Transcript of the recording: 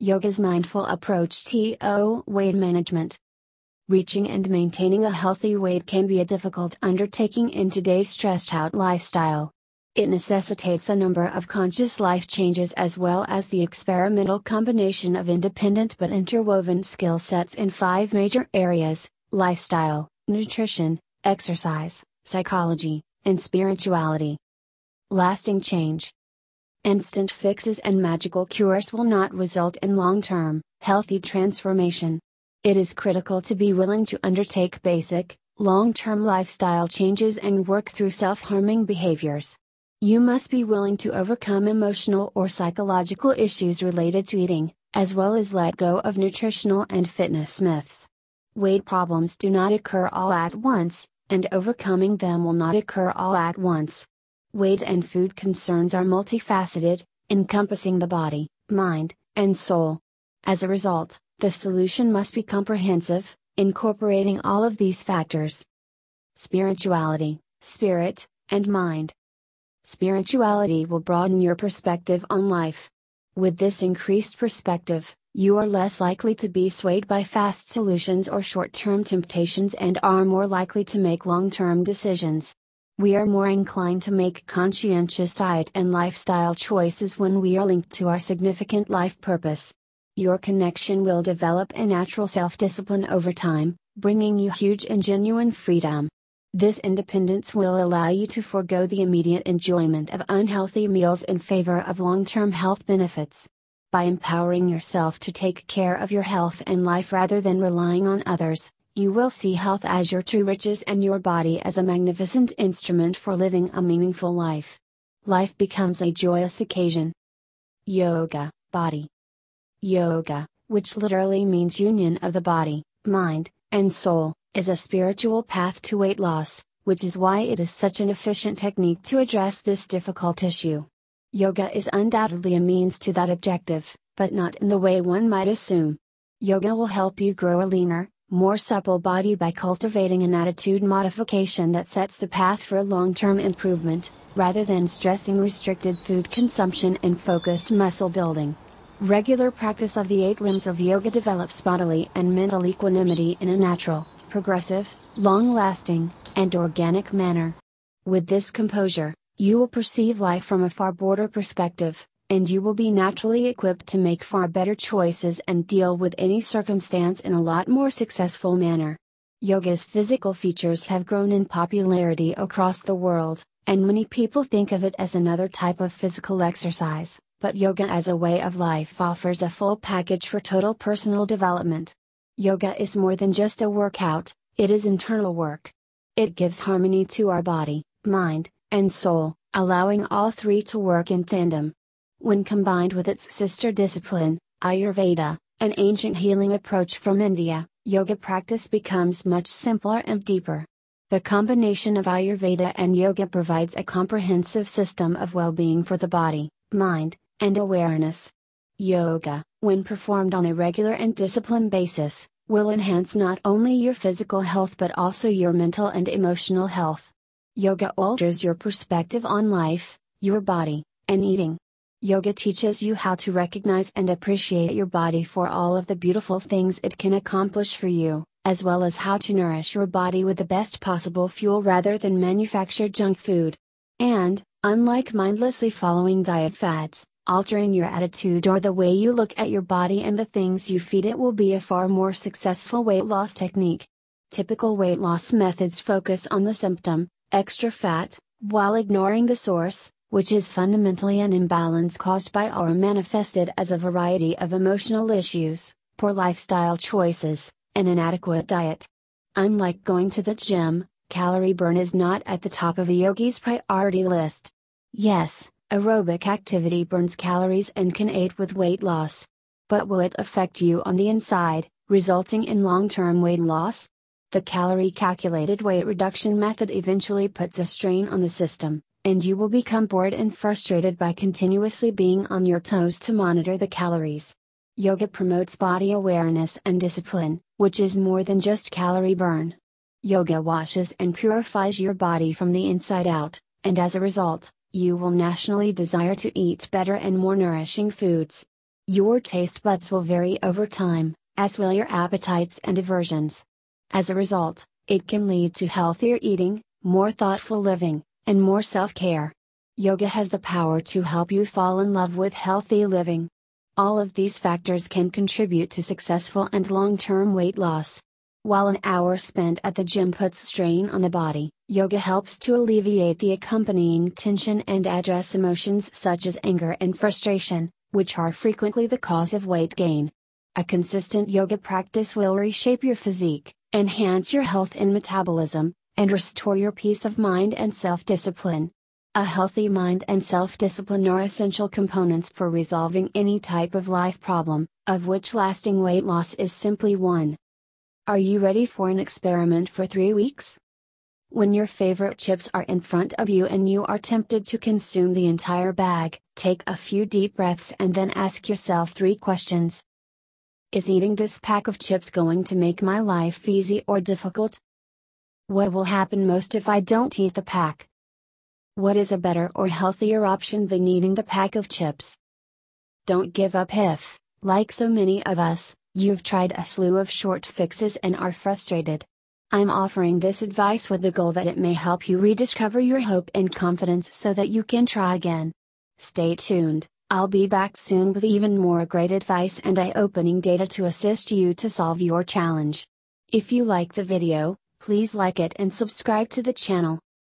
Yoga's mindful approach to weight management. Reaching and maintaining a healthy weight can be a difficult undertaking in today's stressed out lifestyle. It necessitates a number of conscious life changes as well as the experimental combination of independent but interwoven skill sets in five major areas lifestyle, nutrition, exercise, psychology, and spirituality. Lasting change. Instant fixes and magical cures will not result in long term, healthy transformation. It is critical to be willing to undertake basic, long term lifestyle changes and work through self harming behaviors. You must be willing to overcome emotional or psychological issues related to eating, as well as let go of nutritional and fitness myths. Weight problems do not occur all at once, and overcoming them will not occur all at once. Weight and food concerns are multifaceted, encompassing the body, mind, and soul. As a result, the solution must be comprehensive, incorporating all of these factors. Spirituality, spirit, and mind. Spirituality will broaden your perspective on life. With this increased perspective, you are less likely to be swayed by fast solutions or short term temptations and are more likely to make long term decisions. We are more inclined to make conscientious diet and lifestyle choices when we are linked to our significant life purpose. Your connection will develop a natural self discipline over time, bringing you huge and genuine freedom. This independence will allow you to forego the immediate enjoyment of unhealthy meals in favor of long term health benefits. By empowering yourself to take care of your health and life rather than relying on others, you will see health as your true riches and your body as a magnificent instrument for living a meaningful life. Life becomes a joyous occasion. Yoga, Body. Yoga, which literally means union of the body, mind, and soul, is a spiritual path to weight loss, which is why it is such an efficient technique to address this difficult issue. Yoga is undoubtedly a means to that objective, but not in the way one might assume. Yoga will help you grow a leaner, more supple body by cultivating an attitude modification that sets the path for long term improvement, rather than stressing restricted food consumption and focused muscle building. Regular practice of the eight limbs of yoga develops bodily and mental equanimity in a natural, progressive, long lasting, and organic manner. With this composure, you will perceive life from a far broader perspective, and you will be naturally equipped to make far better choices and deal with any circumstance in a lot more successful manner. Yoga's physical features have grown in popularity across the world, and many people think of it as another type of physical exercise, but yoga as a way of life offers a full package for total personal development. Yoga is more than just a workout, it is internal work. It gives harmony to our body, mind, and soul, allowing all three to work in tandem. When combined with its sister discipline, Ayurveda, an ancient healing approach from India, yoga practice becomes much simpler and deeper. The combination of Ayurveda and yoga provides a comprehensive system of well being for the body, mind, and awareness. Yoga, when performed on a regular and disciplined basis, will enhance not only your physical health but also your mental and emotional health. Yoga alters your perspective on life, your body, and eating. Yoga teaches you how to recognize and appreciate your body for all of the beautiful things it can accomplish for you, as well as how to nourish your body with the best possible fuel rather than manufactured junk food. And, unlike mindlessly following diet fads, altering your attitude or the way you look at your body and the things you feed it will be a far more successful weight loss technique. Typical weight loss methods focus on the symptom, extra fat, while ignoring the source, which is fundamentally an imbalance caused by or manifested as a variety of emotional issues, poor lifestyle choices, and inadequate diet. Unlike going to the gym, calorie burn is not at the top of a yogi's priority list. Yes, Aerobic activity burns calories and can aid with weight loss. But will it affect you on the inside, resulting in long term weight loss? The calorie calculated weight reduction method eventually puts a strain on the system, and you will become bored and frustrated by continuously being on your toes to monitor the calories. Yoga promotes body awareness and discipline, which is more than just calorie burn. Yoga washes and purifies your body from the inside out, and as a result, you will naturally desire to eat better and more nourishing foods. Your taste buds will vary over time, as will your appetites and aversions. As a result, it can lead to healthier eating, more thoughtful living, and more self care. Yoga has the power to help you fall in love with healthy living. All of these factors can contribute to successful and long term weight loss. While an hour spent at the gym puts strain on the body, yoga helps to alleviate the accompanying tension and address emotions such as anger and frustration, which are frequently the cause of weight gain. A consistent yoga practice will reshape your physique, enhance your health and metabolism, and restore your peace of mind and self discipline. A healthy mind and self discipline are essential components for resolving any type of life problem, of which lasting weight loss is simply one. Are you ready for an experiment for three weeks? When your favorite chips are in front of you and you are tempted to consume the entire bag, take a few deep breaths and then ask yourself three questions. Is eating this pack of chips going to make my life easy or difficult? What will happen most if I don't eat the pack? What is a better or healthier option than eating the pack of chips? Don't give up if, like so many of us, you've tried a slew of short fixes and are frustrated. I'm offering this advice with the goal that it may help you rediscover your hope and confidence so that you can try again. Stay tuned, I'll be back soon with even more great advice and eye opening data to assist you to solve your challenge. If you like the video, please like it and subscribe to the channel.